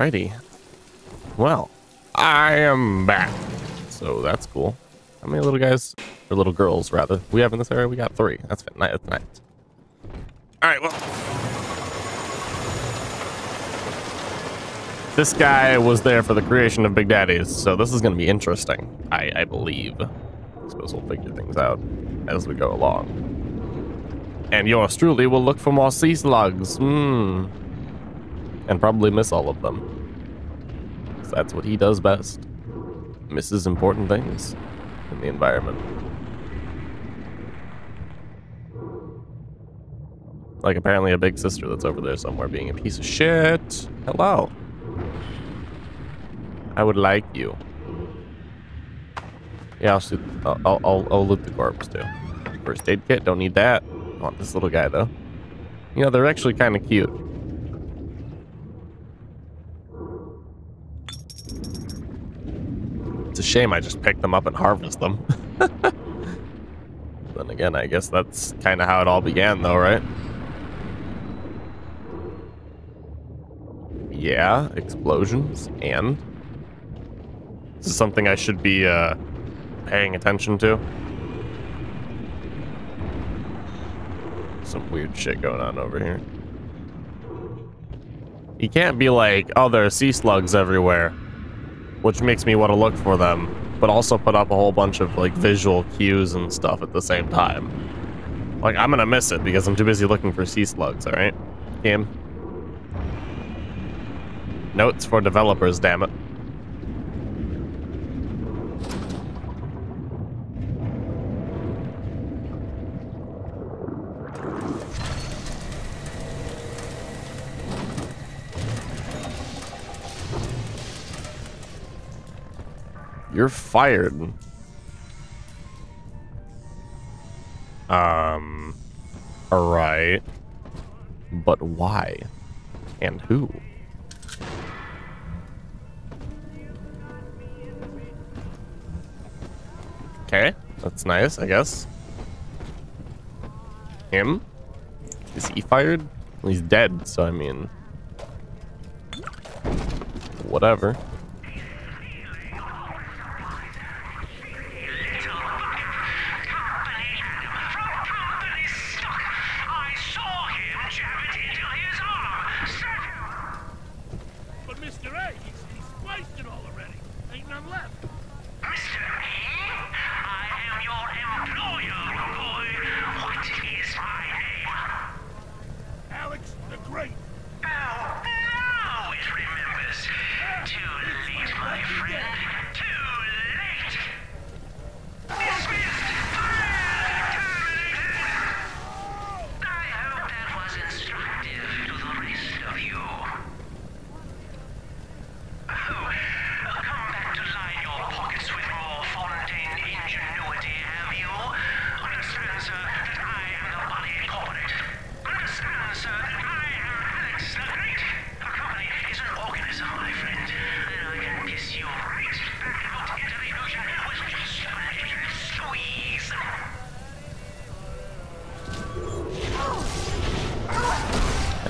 Alrighty. Well, I am back. So that's cool. How many little guys, or little girls rather, we have in this area? We got three. That's nice. That's. Alright, well. This guy was there for the creation of Big Daddies, so this is going to be interesting, I, I believe. I suppose we'll figure things out as we go along. And yours truly will look for more sea slugs. Hmm. And probably miss all of them. That's what he does best. Misses important things in the environment. Like apparently a big sister that's over there somewhere being a piece of shit. Hello. I would like you. Yeah, I'll, shoot, I'll, I'll, I'll, loot the corpse too. First aid kit, don't need that. Want this little guy though. You know, they're actually kind of cute. A shame I just pick them up and harvest them. then again, I guess that's kind of how it all began though, right? Yeah, explosions, and? This is something I should be, uh, paying attention to. Some weird shit going on over here. You can't be like, oh, there are sea slugs everywhere, which makes me want to look for them, but also put up a whole bunch of like visual cues and stuff at the same time. Like, I'm gonna miss it because I'm too busy looking for sea slugs, alright? Game. Notes for developers, damn it. You're fired. Um, alright. But why? And who? Okay, that's nice, I guess. Him? Is he fired? Well, he's dead, so I mean... Whatever.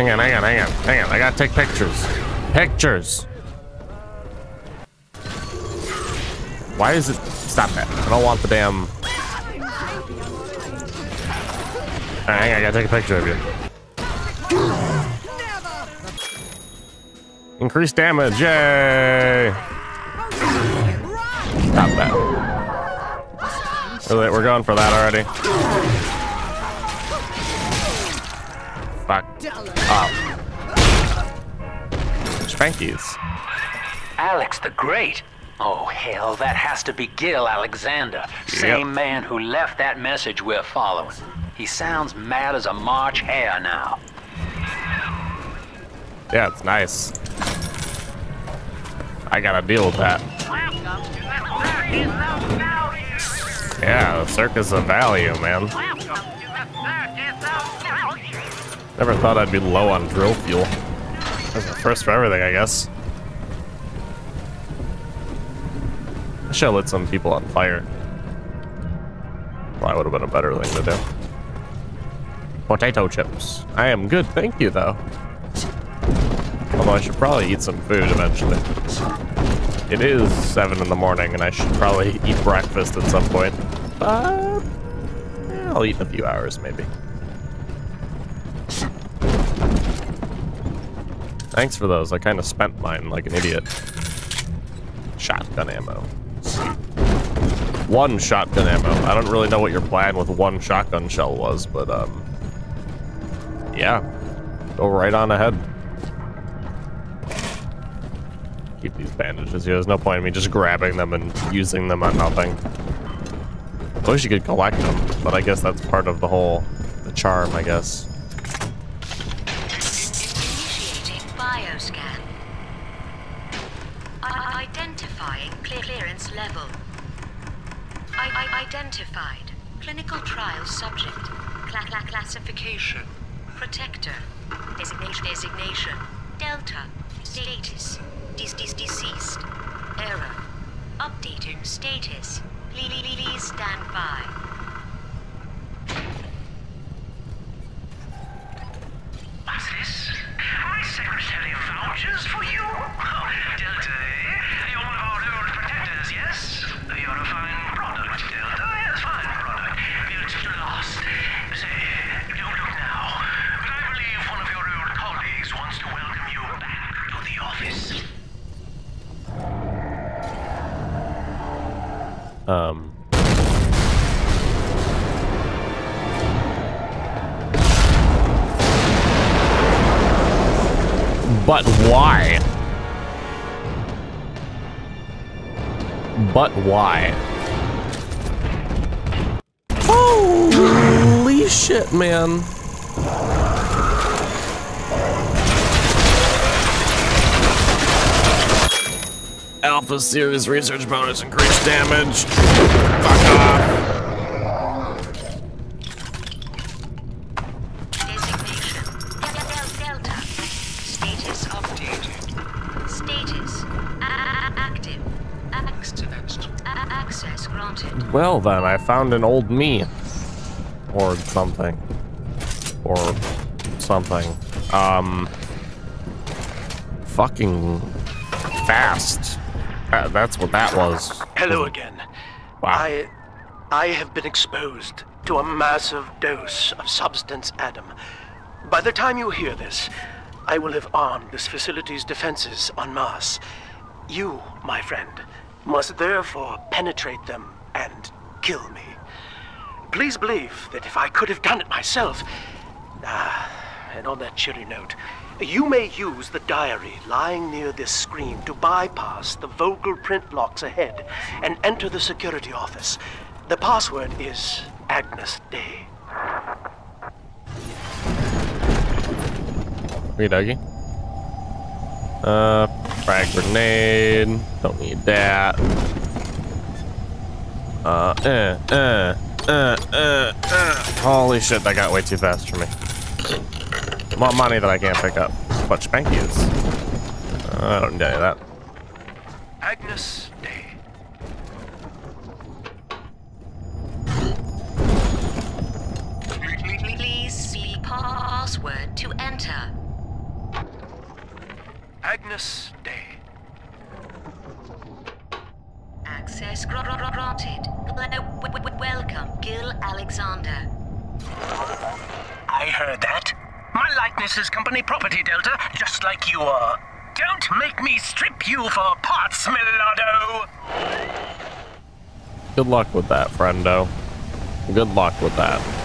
Hang on, hang on, hang on, hang on. I gotta take pictures. Pictures. Why is it? Stop that. I don't want the damn. Hang on, I gotta take a picture of you. Increased damage, yay! Stop that. Really, we're going for that already. Fuck. Oh. Spankies. Alex the Great. Oh, hell, that has to be Gil Alexander. Same man who left that message we're following. He sounds mad as a March hare now. Yeah, it's nice. I gotta deal with that. Welcome the circus of value. Yeah, the circus of value, man. Welcome to the circus of value. Never thought I'd be low on drill fuel. That's the first for everything, I guess. I should have lit some people on fire. Probably would have been a better thing to do. Potato chips. I am good, thank you, though. Although I should probably eat some food eventually. It is 7 in the morning, and I should probably eat breakfast at some point. But I'll eat in a few hours, maybe. Thanks for those. I kind of spent mine like an idiot. Shotgun ammo. One shotgun ammo. I don't really know what your plan with one shotgun shell was, but um, yeah, go right on ahead. Keep these bandages here. There's no point in me just grabbing them and using them on nothing. I wish you could collect them, but I guess that's part of the whole, the charm, I guess. Bioscan. I- identifying clear clearance level. I- identified. Clinical trial subject. Cla- cla- classification. Protector. Designation. Designation. Delta. Status. Dis- dis- deceased. Error. Updating status. Please stand by. But why? But why? Holy shit, man. Alpha Series research bonus increased damage. Fuck off. Well then, I found an old me. Or something. Or something. Um. Fucking fast. Uh, that's what that was. Hello again. Wow. I I have been exposed to a massive dose of substance Adam. By the time you hear this, I will have armed this facility's defenses en masse. You, my friend, must therefore penetrate them and kill me. Please believe that if I could have done it myself. Ah, and on that cheery note, you may use the diary lying near this screen to bypass the vocal print locks ahead and enter the security office. The password is Agnus Dei. Hey, Dougie. Uh, frag grenade. Don't need that. Uh, uh, uh, uh, uh, uh. Holy shit, that got way too fast for me. More money that I can't pick up. But Spankies. Uh, I don't need any of that. Agnus Dei. Please speak password to enter. Agnus Dei. Access gr- gr- granted. Uh, w- w- w- Welcome, Gil Alexander. I heard that. My likeness is company property, Delta, just like you are. Don't make me strip you for parts, Millardo! Good luck with that, friendo. Good luck with that.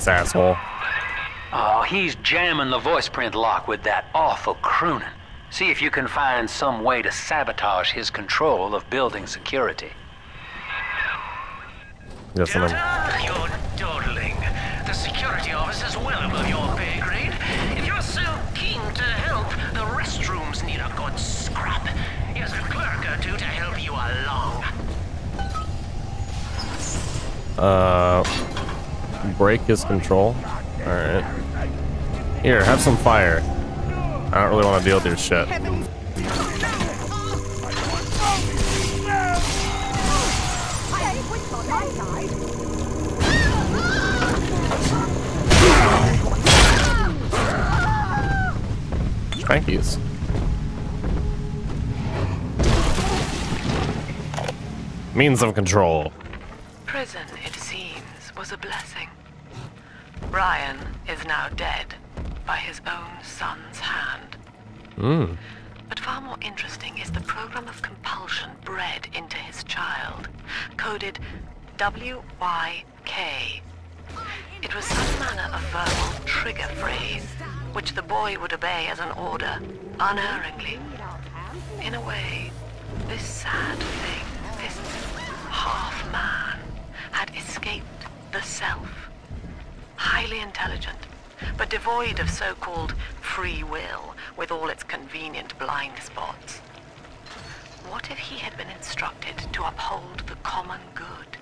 Thanks, asshole. Oh, he's jamming the voice print lock with that awful crooning. See if you can find some way to sabotage his control of building security. Yes, and I'm- Delta, you're dawdling. The security office is well above your pay grade. If you're so keen to help, the restrooms need a good scrub. Here's a clerk or two to help you along. Uh, break his control. All right. Here, have some fire. I don't really want to deal with your shit. Crankies. Means of control. Prison, it seems, was a blessing. Ryan is now dead by his own son's hand. Hmm. But far more interesting is the program of compulsion bred into his child, coded WYK. It was some manner of verbal trigger phrase, which the boy would obey as an order, unerringly. In a way, this sad thing, this half-man, had escaped the self. Highly intelligent, but devoid of so-called free will, with all its convenient blind spots. What if he had been instructed to uphold the common good?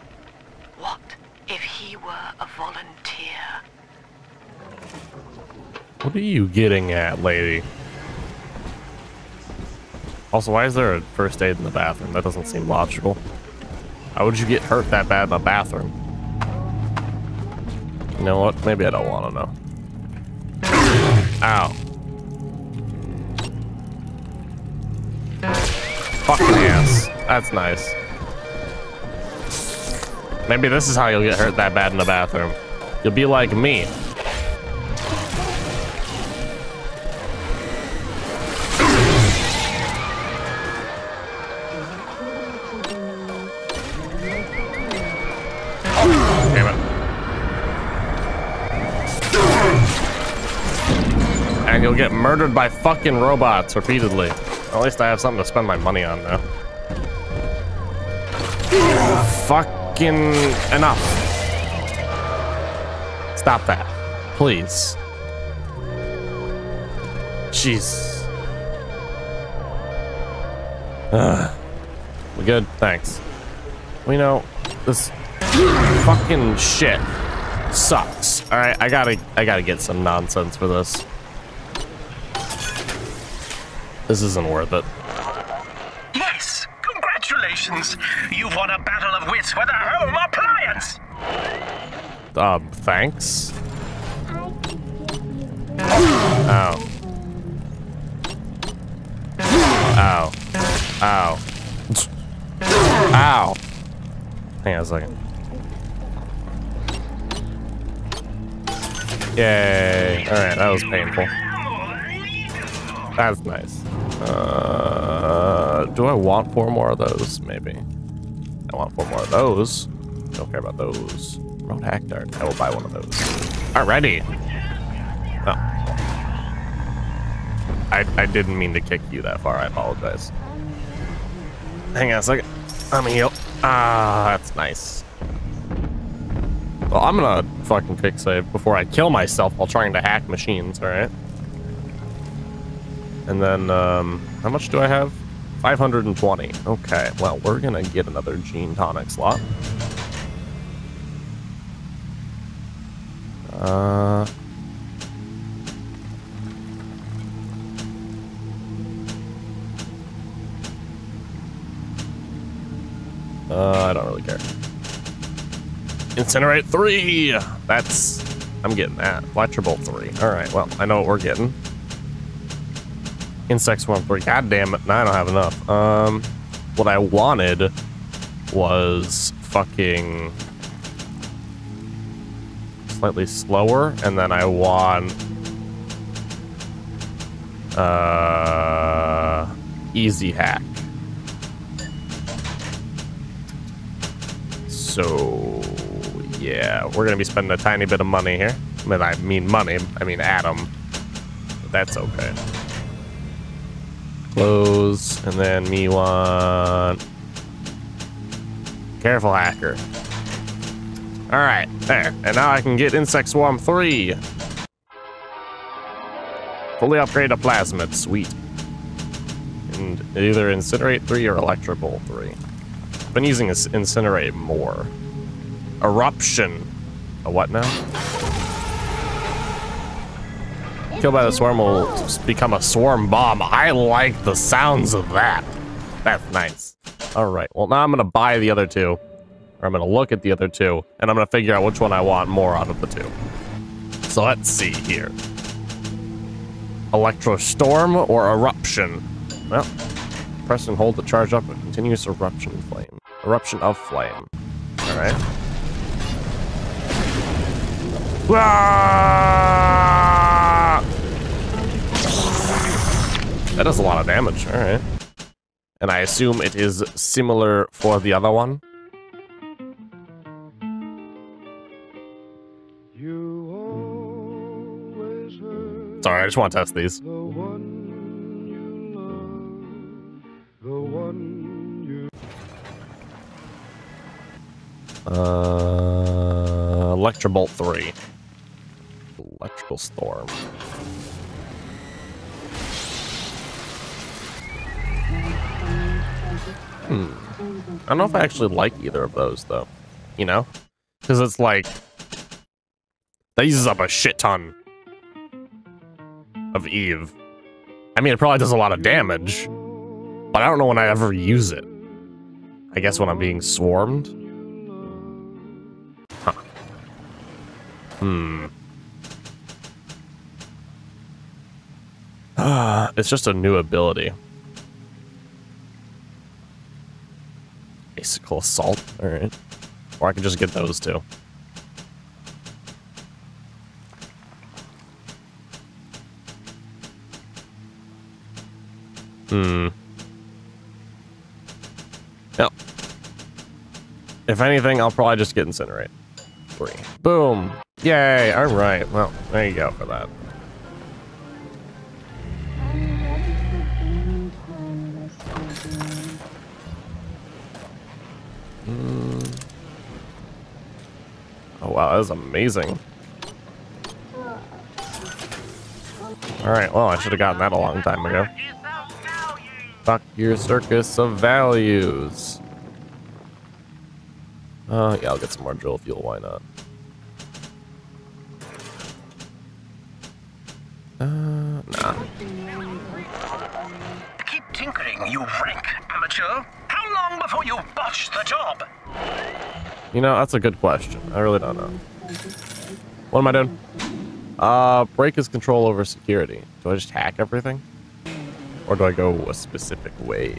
What if he were a volunteer? What are you getting at, lady? Also, why is there a first aid in the bathroom? That doesn't seem logical. How would you get hurt that bad in the bathroom? You know what? Maybe I don't want to know. Ow. Fucking ass. That's nice. Maybe this is how you'll get hurt that bad in the bathroom. You'll be like me. Murdered by fucking robots repeatedly. At least I have something to spend my money on now. Fucking enough. Stop that. Please. Jeez. Ugh. We good? Thanks. We know this fucking shit sucks. All right, I gotta, I gotta get some nonsense for this. This isn't worth it. Yes, congratulations. You've won a battle of wits with a home appliance. Um, thanks. Ow. Ow. Ow. Ow. Hang on a second. Yay. Alright, that was painful. That's nice. Uh, do I want four more of those? Maybe. I want four more of those. Don't care about those. Road hack dart. I will buy one of those. Alrighty. Oh. I, I didn't mean to kick you that far. I apologize. Hang on a second. I'm a heal. Ah, that's nice. Well, I'm gonna fucking quick save before I kill myself while trying to hack machines, alright? And then, um, how much do I have? 520. Okay, well, we're gonna get another gene tonic slot. Uh... Uh, I don't really care. Incinerate 3! That's... I'm getting that. Electrobolt 3. Alright, well, I know what we're getting. Insect Swarm 3. God damn it. Now I don't have enough. Um, what I wanted was fucking... Slightly slower, and then I want... Uh... Easy hack. So, yeah, we're gonna be spending a tiny bit of money here. I mean, I mean money, I mean Adam. That's okay. Close, and then me want careful hacker. All right, there. And now I can get Insect Swarm 3. Fully upgrade a plasmid. Sweet. And either Incinerate 3 or Electrobolt 3. I've been using Incinerate more. Eruption. A what now? Killed by the swarm will become a swarm bomb. I like the sounds of that. That's nice. All right, well now I'm gonna buy the other two. Or I'm gonna look at the other two, and I'm gonna figure out which one I want more out of the two. So let's see here. Electrostorm or eruption? Well, press and hold to charge up a continuous eruption flame. Eruption of flame. Alright. Ah! That does a lot of damage. Alright. And I assume it is similar for the other one. Sorry, I just want to test these. the one you Uh, Electrobolt 3. Electrical Storm. Hmm. I don't know if I actually like either of those, though. You know? Because it's like... That uses up a shit ton of Eve. I mean, it probably does a lot of damage, but I don't know when I ever use it. I guess when I'm being swarmed? Huh. Hmm. Uh, it's just a new ability. Basical assault, alright. Or I can just get those two. Hmm. Yep. If anything, I'll probably just get Incinerate. Three. Boom. Yay. All right. Well, there you go for that. Oh, wow. That was amazing. All right. Well, I should have gotten that a long time ago. Fuck your circus of values. Uh, yeah, I'll get some more drill fuel. Why not? Uh, nah. Keep tinkering, you rank amateur. How long before you botch the job? You know, that's a good question. I really don't know. What am I doing? Uh, break is control over security. Do I just hack everything? Or do I go a specific way?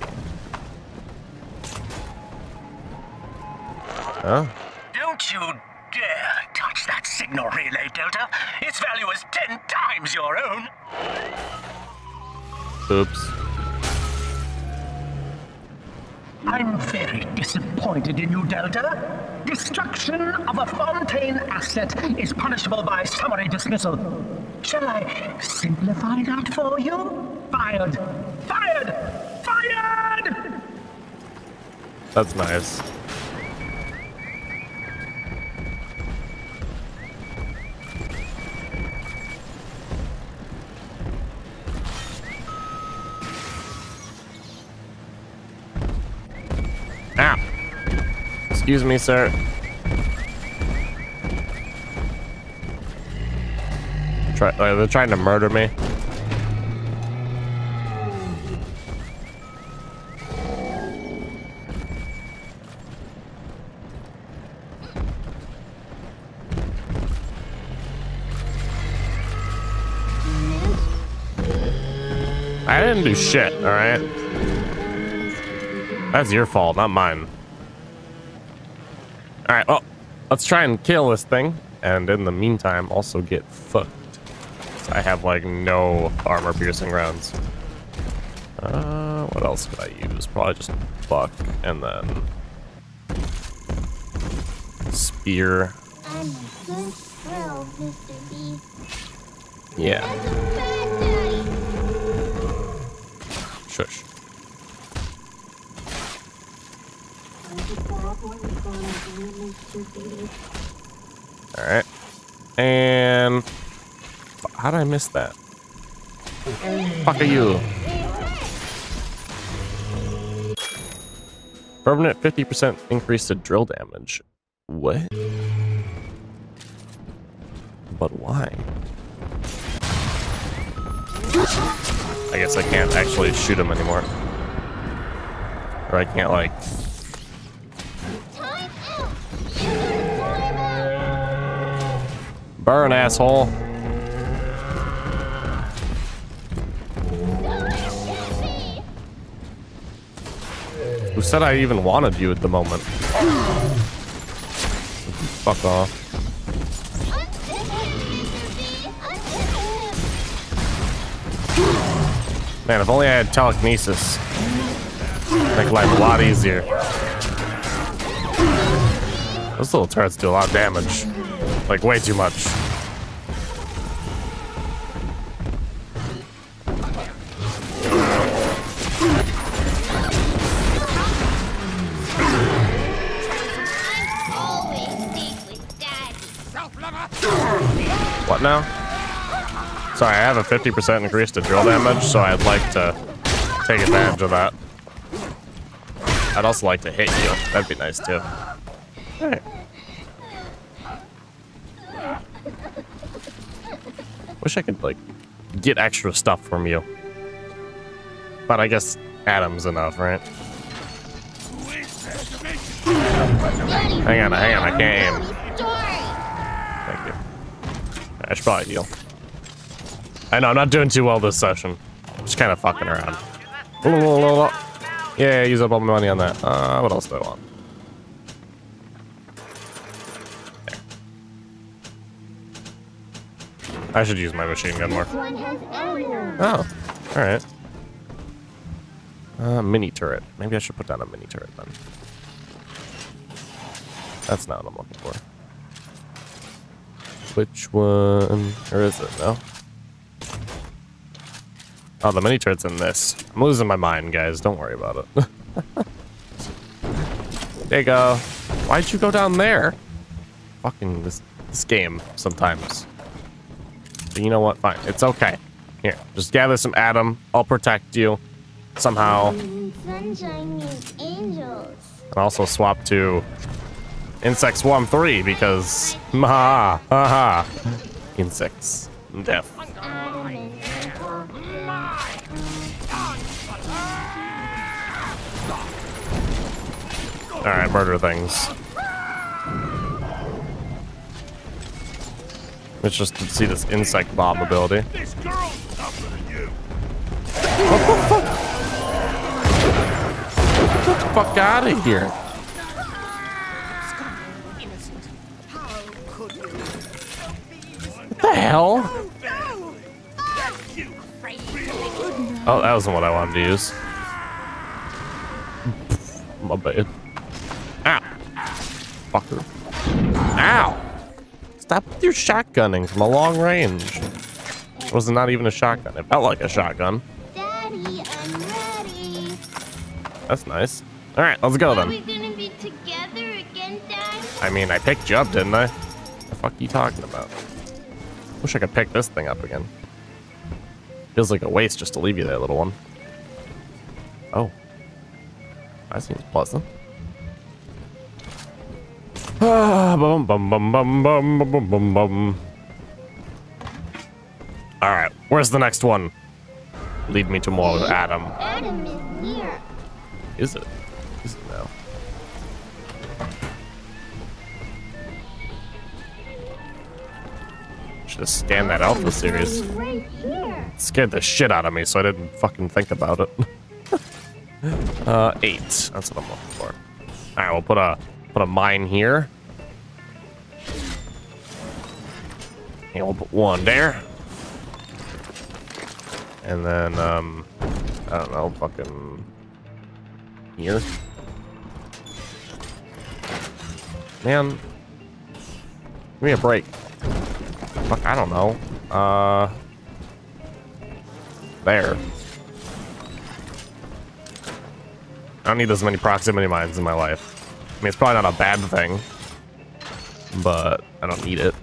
Huh? Don't you dare touch that signal relay, Delta. Its value is ten times your own. Oops. I'm very disappointed in you, Delta. Destruction of a Fontaine asset is punishable by summary dismissal. Shall I simplify that for you? Fired! Fired! Fired! That's nice. Excuse me, sir. Try, uh, they're trying to murder me. I didn't do shit, alright? That's your fault, not mine. Alright, well, let's try and kill this thing. And in the meantime, also get fucked. So I have, like, no armor-piercing rounds. Uh, what else could I use? Probably just buck, and then... Spear. Yeah. And how did I miss that? Fuck are you? Permanent 50% increase to drill damage. What? But why? I guess I can't actually shoot him anymore. Or I can't like Burn, asshole. Who said I even wanted you at the moment? Fuck off. Man, if only I had telekinesis. Make life a lot easier. Those little turrets do a lot of damage. Like, way too much. Now? Sorry, I have a 50% increase to drill damage, so I'd like to take advantage of that. I'd also like to hit you. That'd be nice too. Alright. Wish I could, like, get extra stuff from you. But I guess Adam's enough, right? Hang on, hang on, I can't aim. I should probably heal. I know, I'm not doing too well this session. I'm just kind of fucking around. Yeah, use up all my money on that. Uh, what else do I want? I should use my machine gun more. Oh, alright. Uh, mini turret. Maybe I should put down a mini turret then. That's not what I'm looking for. Which one? Or is it? No? Oh, the mini turret's in this. I'm losing my mind, guys. Don't worry about it. there you go. Why'd you go down there? Fucking this, this game sometimes. But you know what? Fine. It's okay. Here, just gather some Adam. I'll protect you. Somehow. Sunshine means angels. And also swap to Insect Swarm 3 because ha ha ha insects death. Alright, murder things. Let's just see this insect bomb ability. Get the fuck out of here. Hell? Oh, that wasn't what I wanted to use. My bad. Ow. Fucker. Ow. Stop with your shotgunning from a long range. It was not even a shotgun. It felt like a shotgun. Daddy, I'm ready. That's nice. All right, let's go Are we then. gonna be together again, Dad? I mean, I picked you up, didn't I? The fuck are you talking about? Wish I could pick this thing up again. Feels like a waste just to leave you there, little one. Oh. That seems pleasant. Ah, bum bum bum bum bum bum bum bum. All right, where's the next one? Lead me to more Adam. Adam is here. Is it? Is it now? Should have scanned that Alpha series. It scared the shit out of me, so I didn't fucking think about it. uh, eight. That's what I'm looking for. All right, we'll put a put a mine here. And we'll put one there. And then, um, I don't know, fucking here. Man, give me a break. Fuck, I don't know. Uh, there. I don't need this many proximity mines in my life. I mean, it's probably not a bad thing, but I don't need it.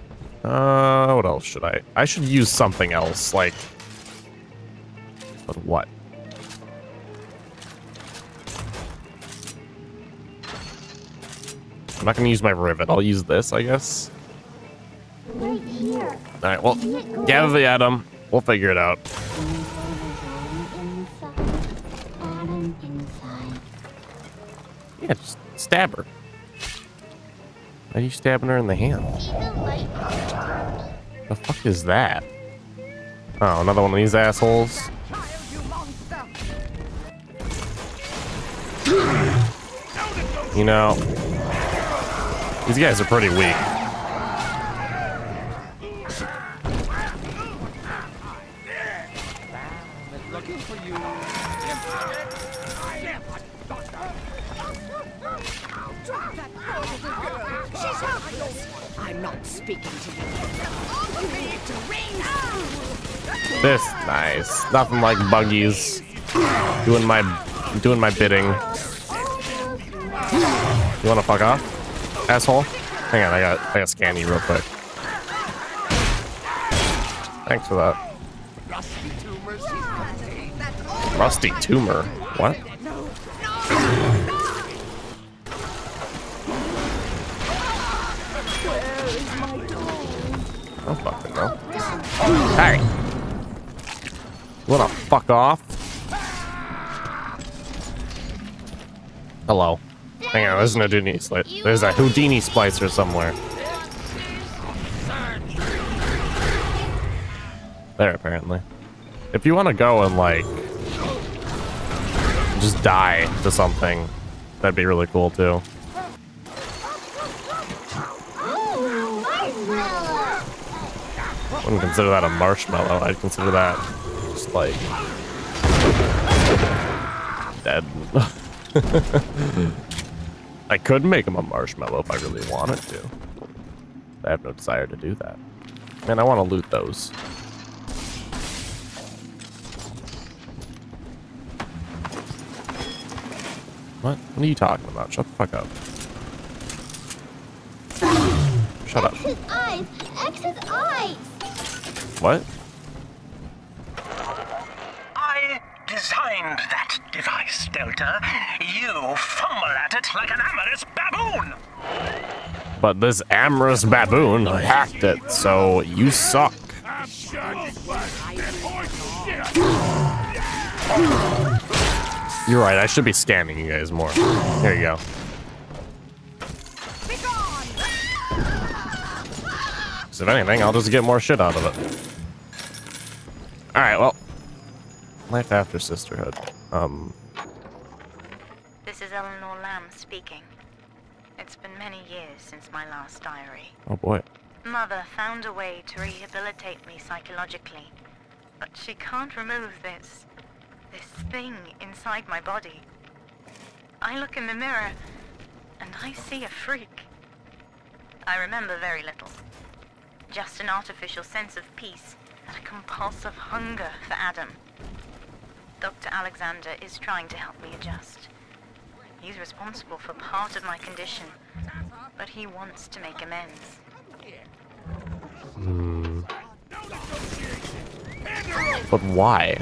Uh, what else should I? I should use something else, like. But what? I'm not gonna use my rivet. I'll use this, I guess. All right. Well, gather the Adam. We'll figure it out. Yeah, just stab her. Why are you stabbing her in the hand? The fuck is that? Oh, another one of these assholes. You know, these guys are pretty weak. Not speaking to you. This nice. Nothing like buggies. Doing my doing my bidding. You wanna fuck off? Asshole? Hang on, I got I got scan you real quick. Thanks for that. Rusty tumor. What? Fuck off? Hello. Hang on, there's no Houdini. There's a Houdini splicer somewhere. There, apparently. If you want to go and, like, just die to something, that'd be really cool, too. Marshmallow. wouldn't consider that a marshmallow. I'd consider that just, like, dead. I could make him a marshmallow if I really wanted to. I have no desire to do that. Man, I want to loot those. What? What are you talking about? Shut the fuck up. Shut up. X's eyes. X's eyes. What? Designed that device, Delta. You fumble at it like an amorous baboon. But this amorous baboon hacked it, so you suck. You're right, I should be scanning you guys more. Here you go. So if anything, I'll just get more shit out of it. Alright, well. Life after sisterhood. Um, This is Eleanor Lamb speaking. It's been many years since my last diary. oh boy. Mother found a way to rehabilitate me psychologically, but she can't remove this. this thing inside my body. I look in the mirror and I see a freak. I remember very little. Just an artificial sense of peace and a compulsive hunger for Adam. Dr. Alexander is trying to help me adjust. He's responsible for part of my condition, but he wants to make amends. Hmm. But why?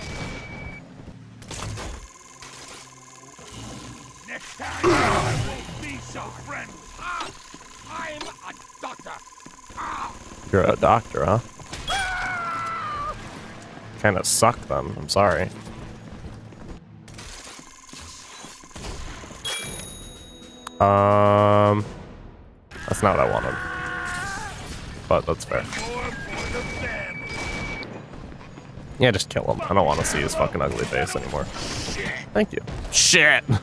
Next time, I won't be so friendly. Ah, I'm a doctor. You're a doctor, huh? Kinda suck then. I'm sorry. Um, that's not what I wanted. But that's fair. Yeah, just kill him. I don't want to see his fucking ugly face anymore. Thank you. Shit.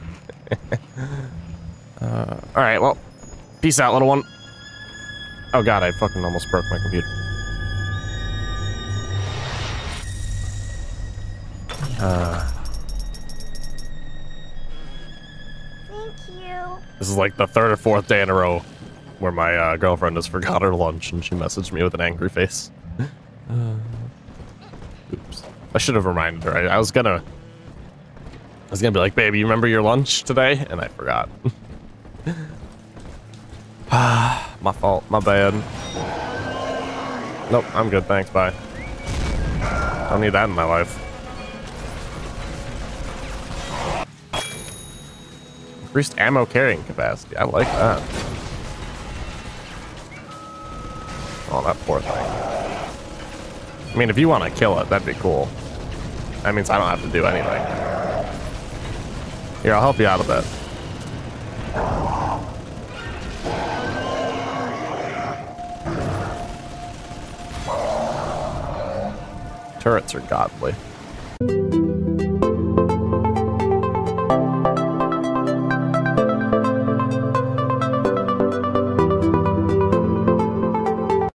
uh, all right. Well, peace out, little one. Oh god, I fucking almost broke my computer. Uh, this is like the third or fourth day in a row where my uh, girlfriend has forgot her lunch and she messaged me with an angry face. Uh, oops. I should have reminded her. I, I was gonna. I was gonna be like, baby, you remember your lunch today? And I forgot. Ah, my fault. My bad. Nope, I'm good, thanks, bye. I Don't need that in my life. Increased ammo carrying capacity. I like that. Oh, that poor thing. I mean, if you want to kill it, that'd be cool. That means I don't have to do anything. Here, I'll help you out a bit. Turrets are godly.